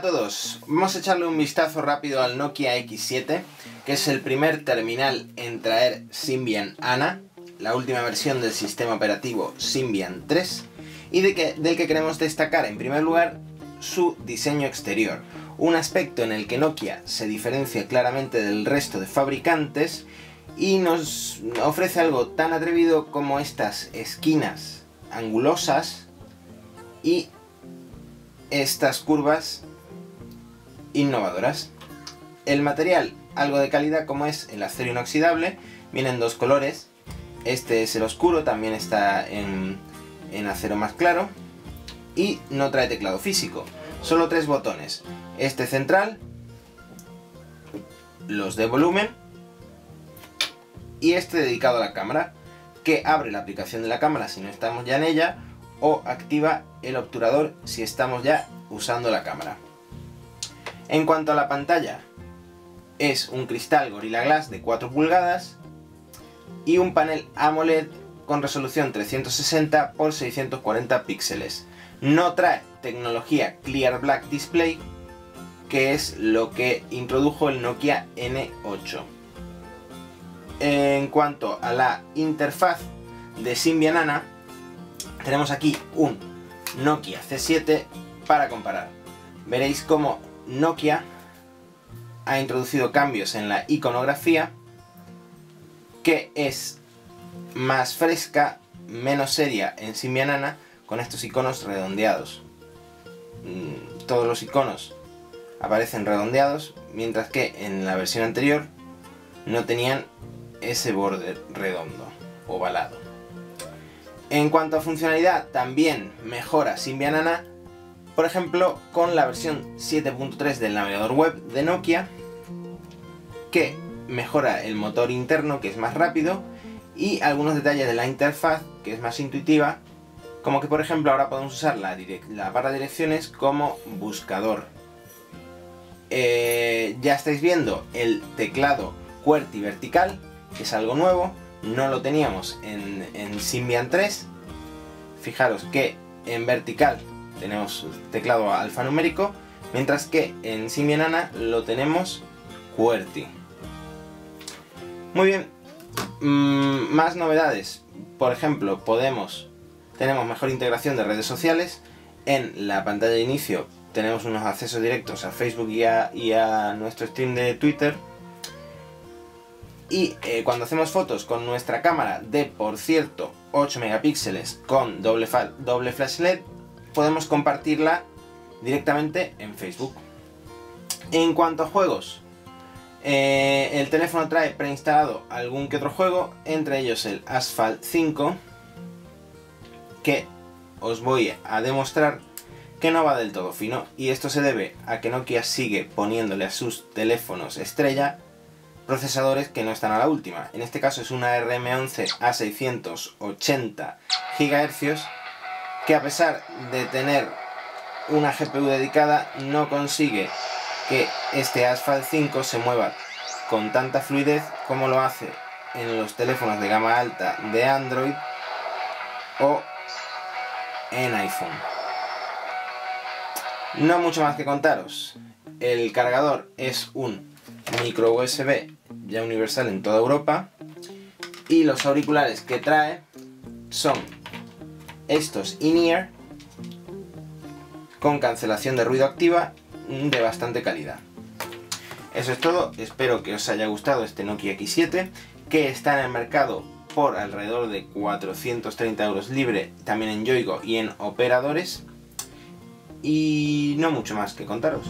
todos, vamos a echarle un vistazo rápido al Nokia X7, que es el primer terminal en traer Symbian ANA, la última versión del sistema operativo Symbian 3, y del que queremos destacar en primer lugar su diseño exterior, un aspecto en el que Nokia se diferencia claramente del resto de fabricantes y nos ofrece algo tan atrevido como estas esquinas angulosas y estas curvas innovadoras. El material, algo de calidad como es el acero inoxidable, viene en dos colores. Este es el oscuro, también está en, en acero más claro. Y no trae teclado físico, solo tres botones. Este central, los de volumen y este dedicado a la cámara, que abre la aplicación de la cámara si no estamos ya en ella o activa el obturador si estamos ya usando la cámara. En cuanto a la pantalla, es un cristal Gorilla Glass de 4 pulgadas y un panel AMOLED con resolución 360 x 640 píxeles. No trae tecnología Clear Black Display, que es lo que introdujo el Nokia N8. En cuanto a la interfaz de Symbian Nana, tenemos aquí un Nokia C7 para comparar. Veréis cómo Nokia ha introducido cambios en la iconografía que es más fresca, menos seria en Symbian Nana con estos iconos redondeados. Mm, todos los iconos aparecen redondeados, mientras que en la versión anterior no tenían ese borde redondo, ovalado. En cuanto a funcionalidad, también mejora Symbian Nana, por ejemplo, con la versión 7.3 del navegador web de Nokia, que mejora el motor interno, que es más rápido, y algunos detalles de la interfaz, que es más intuitiva, como que por ejemplo ahora podemos usar la, barra de direcciones como buscador. Eh, ya estáis viendo el teclado QWERTY vertical, que es algo nuevo, no lo teníamos en, en Symbian 3. Fijaros que en vertical tenemos teclado alfanumérico, mientras que en Symbian Nana lo tenemos QWERTY. Muy bien, mm, más novedades. Por ejemplo, podemos, tenemos mejor integración de redes sociales. En la pantalla de inicio tenemos unos accesos directos a Facebook y a nuestro stream de Twitter y eh, cuando hacemos fotos con nuestra cámara de, por cierto, 8 megapíxeles con doble, doble flash LED, podemos compartirla directamente en Facebook. En cuanto a juegos, eh, el teléfono trae preinstalado algún que otro juego, entre ellos el Asphalt 5, que os voy a demostrar que no va del todo fino, y esto se debe a que Nokia sigue poniéndole a sus teléfonos estrella procesadores que no están a la última. En este caso es una RM11 a 680 GHz que a pesar de tener una GPU dedicada no consigue que este Asphalt 5 se mueva con tanta fluidez como lo hace en los teléfonos de gama alta de Android o en iPhone. No mucho más que contaros. El cargador es un micro USB ya universal en toda Europa. Y los auriculares que trae son estos in-ear con cancelación de ruido activa de bastante calidad. Eso es todo, espero que os haya gustado este Nokia X7 que está en el mercado por alrededor de 430 euros libre también en Yoigo y en operadores y no mucho más que contaros.